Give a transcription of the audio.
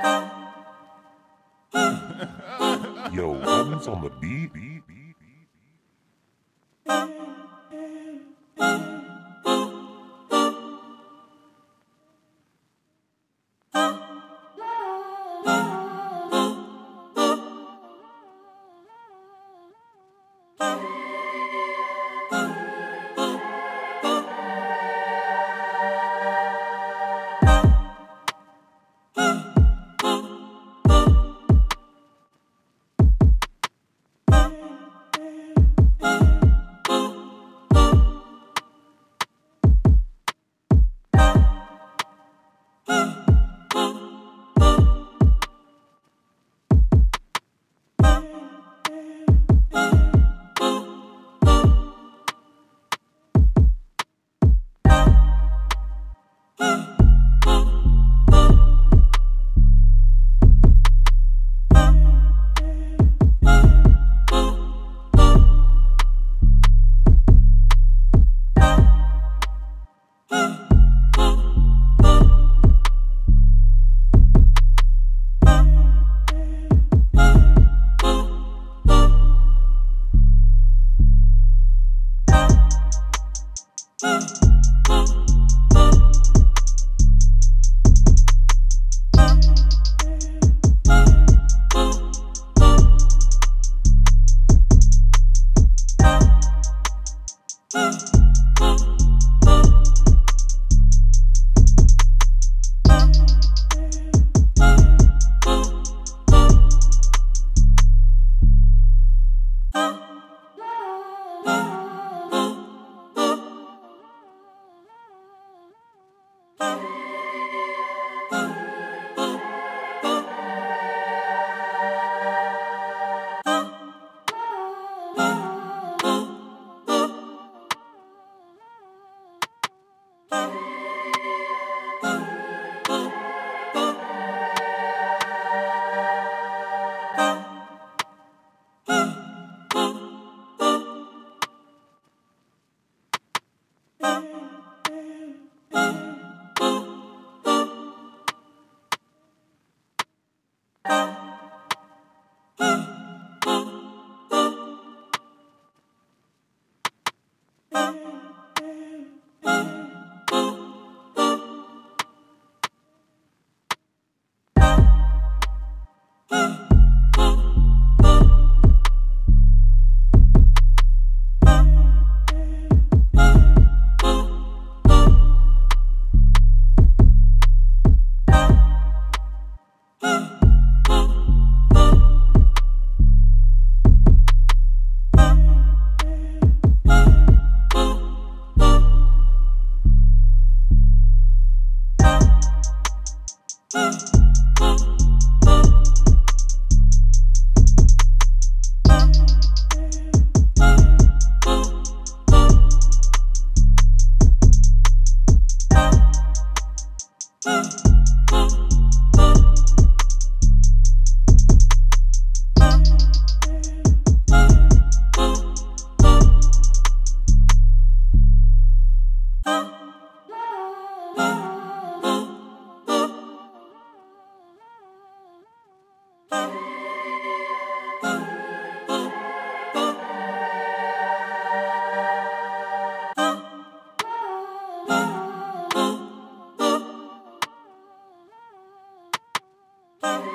Yo, Holmes on the beat. Thank you.